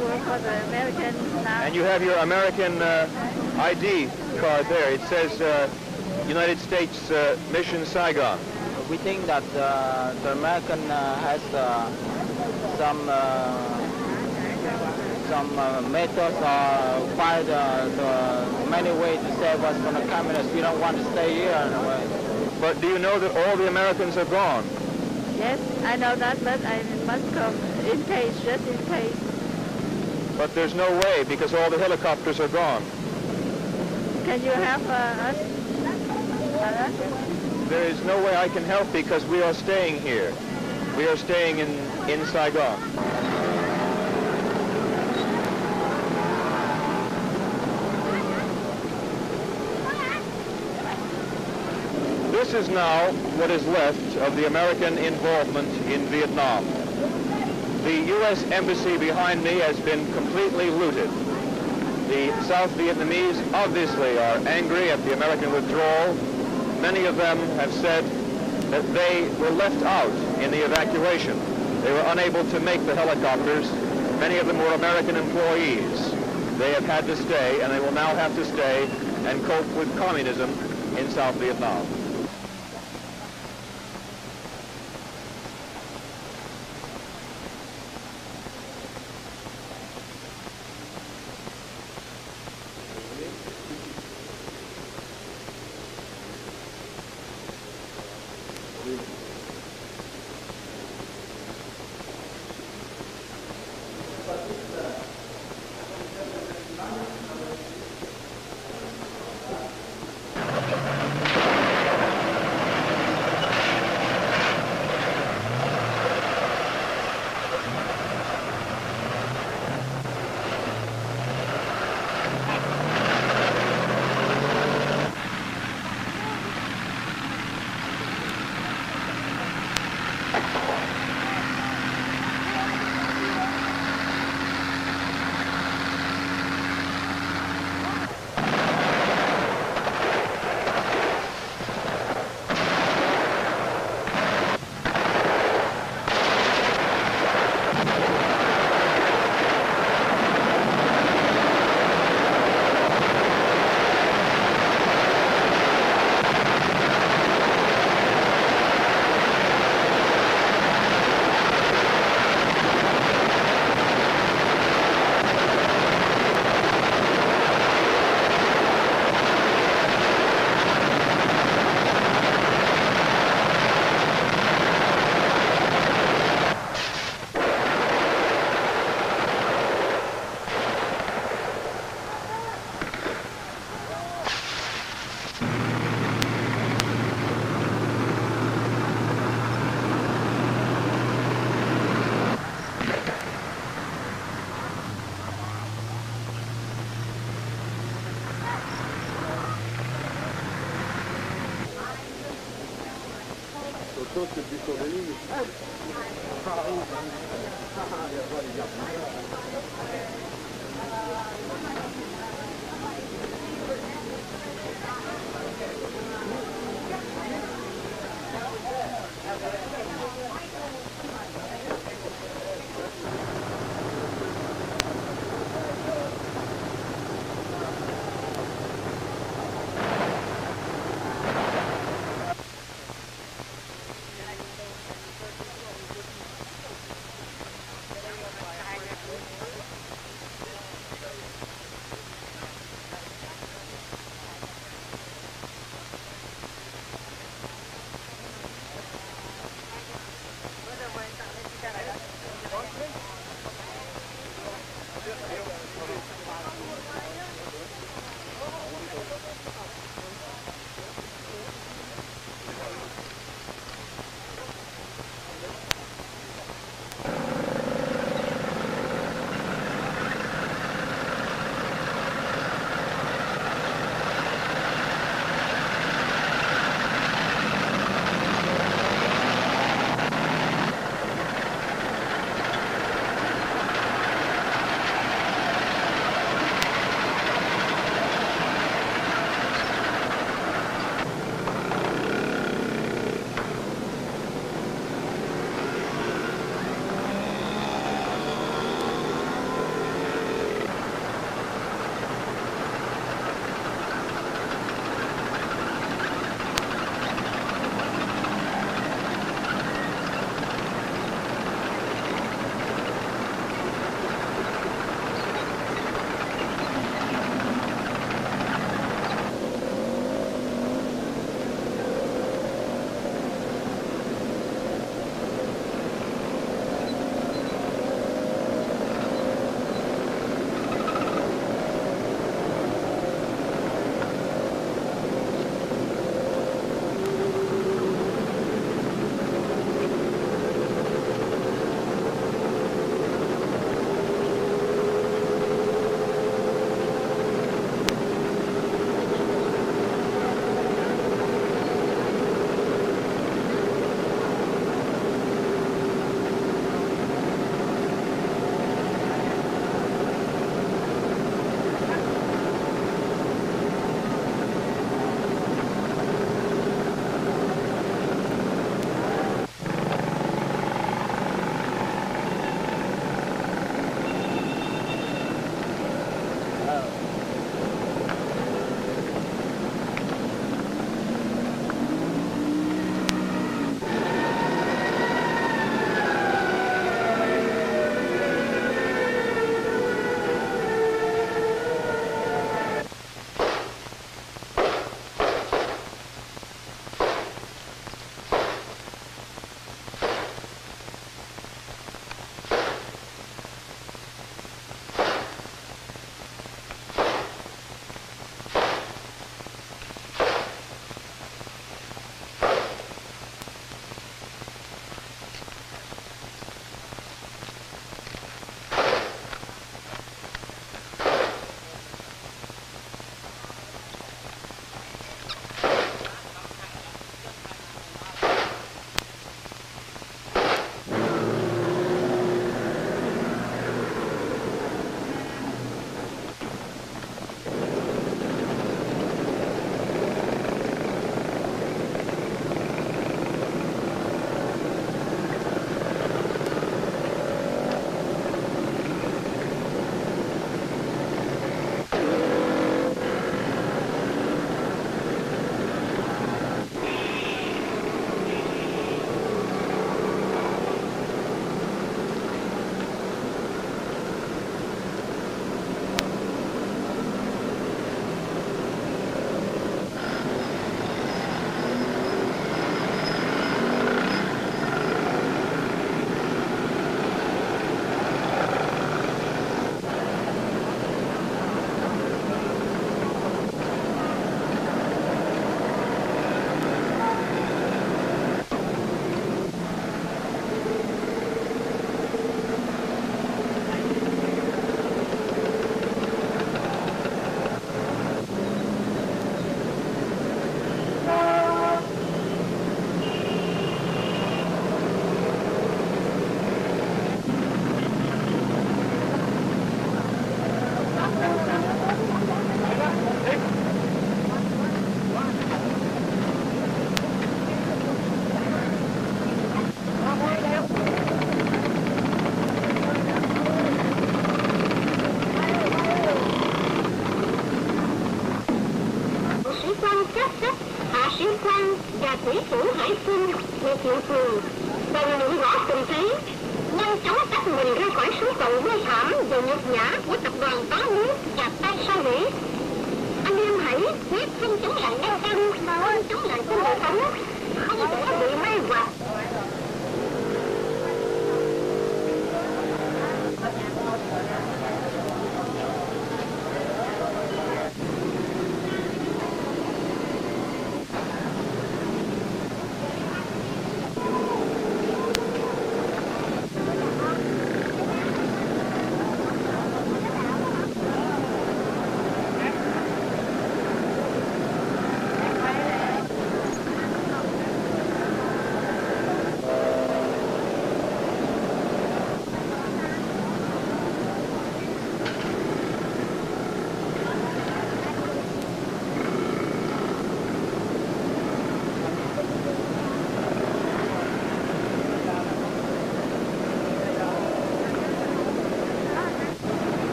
I work for the American now. And you have your American uh, ID card there. It says uh, United States uh, Mission Saigon. We think that uh, the American uh, has uh, some uh, some uh, methods or find uh, the many ways to save us from the communists. We don't want to stay here anyway. But do you know that all the Americans are gone? Yes, I know that, but I must come in case, just in case. But there's no way because all the helicopters are gone. Can you help uh, us? Uh, There is no way I can help because we are staying here. We are staying in, in Saigon. This is now what is left of the American involvement in Vietnam. The U.S. embassy behind me has been completely looted. The South Vietnamese obviously are angry at the American withdrawal. Many of them have said that they were left out in the evacuation. They were unable to make the helicopters. Many of them were American employees. They have had to stay, and they will now have to stay and cope with communism in South Vietnam.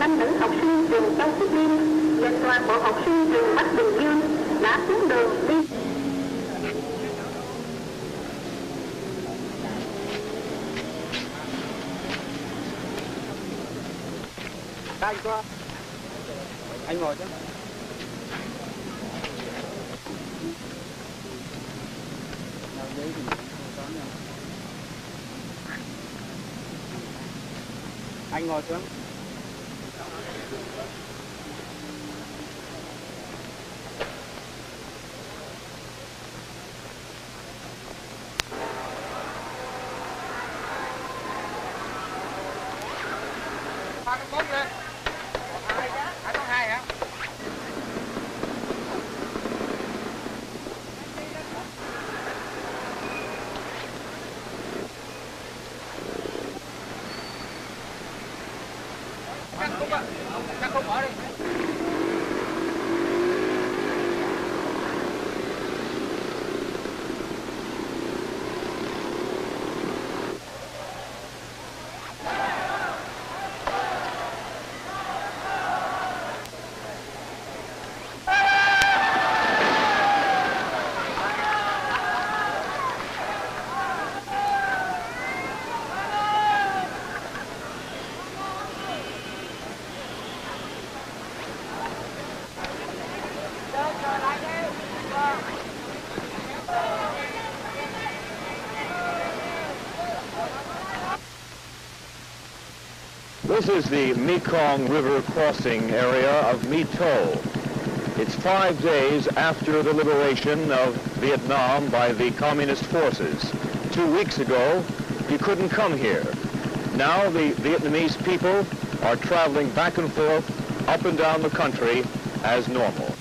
Năm nữ học sinh trường Châu Phúc Liêm và toàn bộ học sinh trường Bắc Bình Dương đã xuống đường đi Anh qua Anh ngồi chứ. Anh ngồi xuống. This is the Mekong River crossing area of My Tho. It's five days after the liberation of Vietnam by the communist forces. Two weeks ago, you couldn't come here. Now the Vietnamese people are traveling back and forth up and down the country as normal.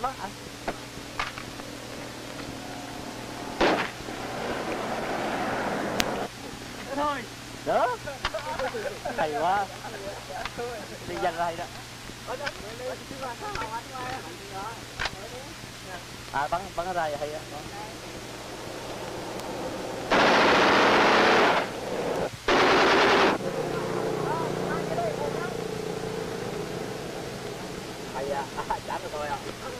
Bác anh thôi. Đó. Hay quá. Đi dân đây đó. À bắn bắn ở đây hay á. Hay à chán rồi thôi à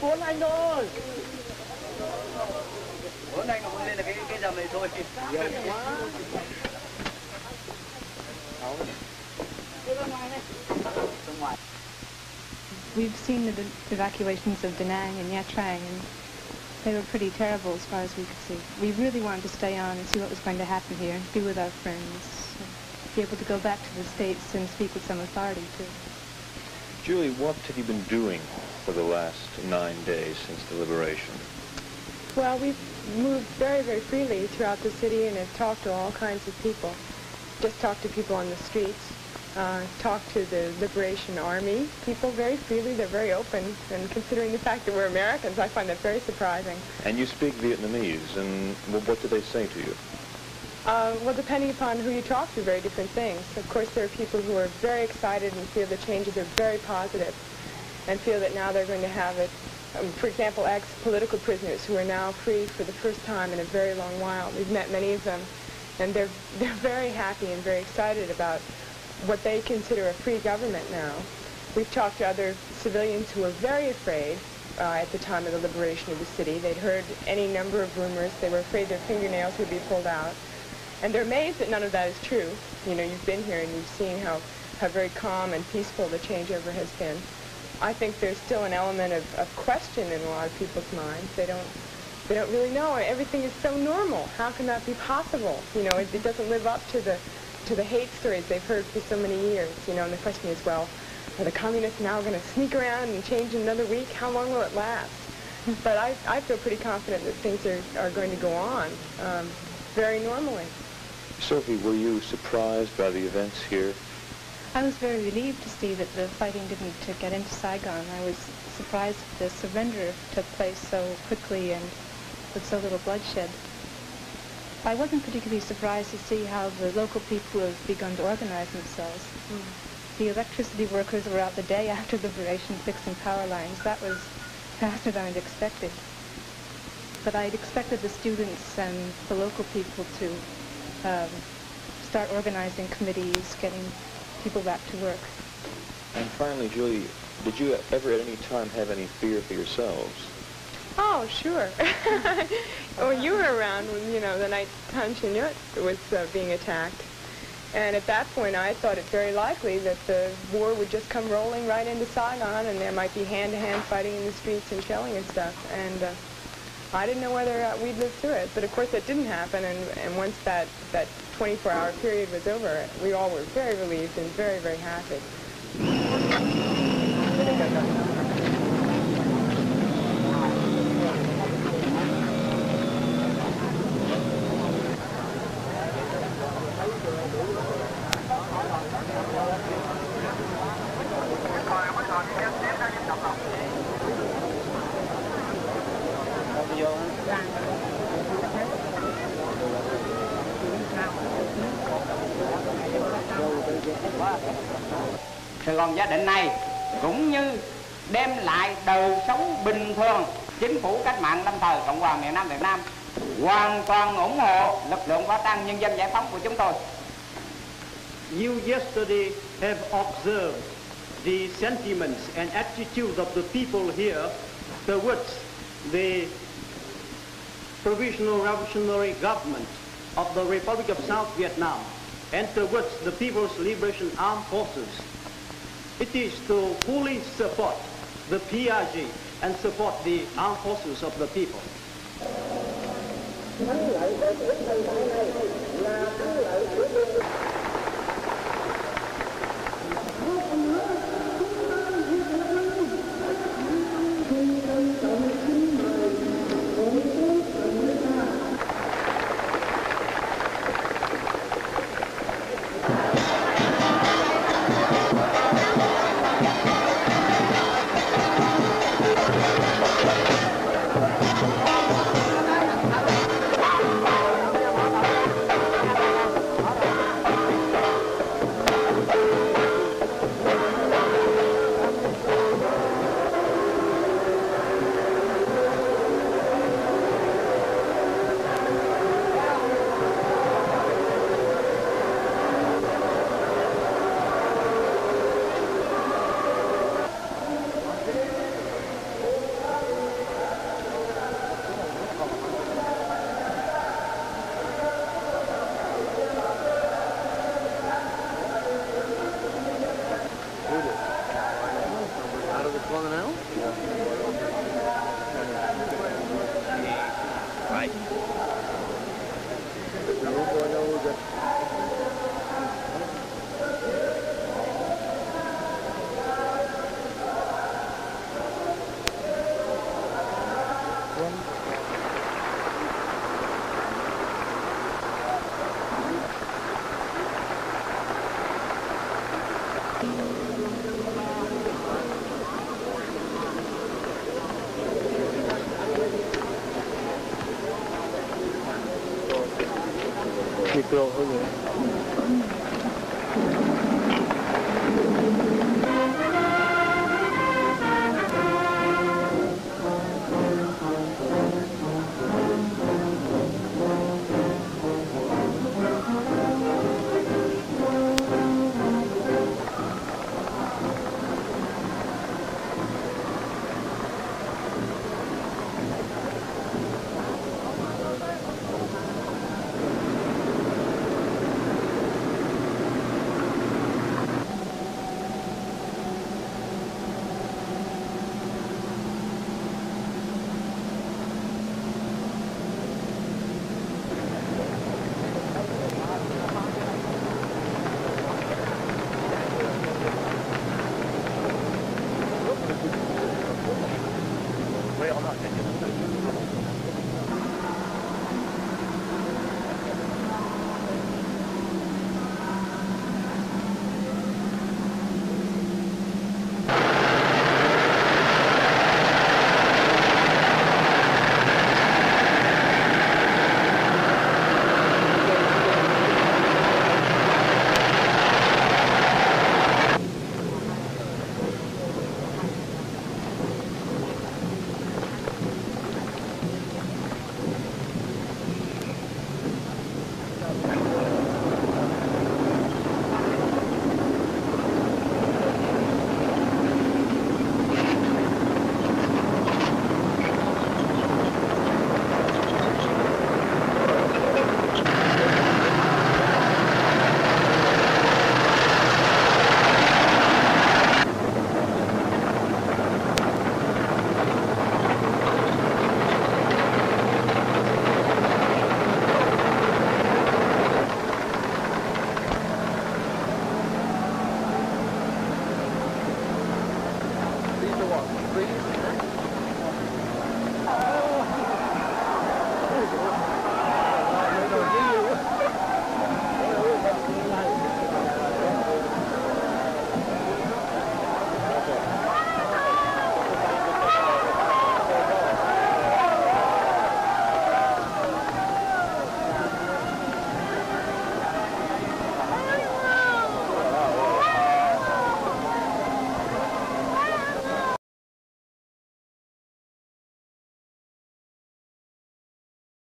Bốn anh thôi Bốn anh lên là cái cái dầm này thôi We've seen the evacuations of Da Nang and Nha Trang, and they were pretty terrible as far as we could see. We really wanted to stay on and see what was going to happen here, be with our friends, be able to go back to the States and speak with some authority, too. Julie, what have you been doing for the last nine days since the liberation? Well, we've moved very, very freely throughout the city and have talked to all kinds of people. Just talked to people on the streets, uh, talked to the Liberation Army people very freely. They're very open. And considering the fact that we're Americans, I find that very surprising. And you speak Vietnamese, and what do they say to you? Uh, well, depending upon who you talk to, very different things. Of course, there are people who are very excited and feel the changes are very positive and feel that now they're going to have it. Um, for example, ex-political prisoners who are now free for the first time in a very long while. We've met many of them, and they're, they're very happy and very excited about what they consider a free government now. We've talked to other civilians who were very afraid uh, at the time of the liberation of the city. They'd heard any number of rumors. They were afraid their fingernails would be pulled out. And they're amazed that none of that is true. You know, you've been here and you've seen how, how very calm and peaceful the changeover has been. I think there's still an element of, of question in a lot of people's minds. They don't, they don't really know. Everything is so normal. How can that be possible? You know, it, it doesn't live up to the, to the hate stories they've heard for so many years. You know, and the question is, well, are the communists now going to sneak around and change in another week? How long will it last? But I, I feel pretty confident that things are, are going to go on um, very normally. Sophie, were you surprised by the events here? I was very relieved to see that the fighting didn't uh, get into Saigon. I was surprised that the surrender took place so quickly and with so little bloodshed. I wasn't particularly surprised to see how the local people have begun to organize themselves. The electricity workers were out the day after the liberation fixing power lines. That was faster than I'd expected. But I'd expected the students and the local people to um, start organizing committees, getting people back to work. And finally, Julie, did you ever at any time have any fear for yourselves? Oh, sure. when you were around when, you know, the night Tan Son Nhut was uh, being attacked. And at that point, I thought it very likely that the war would just come rolling right into Saigon, and there might be hand-to-hand fighting in the streets and shelling and stuff. And uh, I didn't know whether uh, we'd live through it. But of course, that didn't happen. And, and once that, that 24-hour period was over, we all were very relieved and very, very happy. Sài Gòn gia định này cũng như đem lại đời sống bình thường. Chính phủ cách mạng lâm thời, Cộng hòa miền Nam Việt Nam hoàn toàn ủng hộ lực lượng võ trang nhân dân giải phóng của chúng tôi. You yesterday have observed the sentiments and attitudes of the people here. Towards the Provisional Revolutionary Government of the Republic of South Vietnam. And towards the People's Liberation Armed Forces. It is to fully support the PRG and support the armed forces of the people.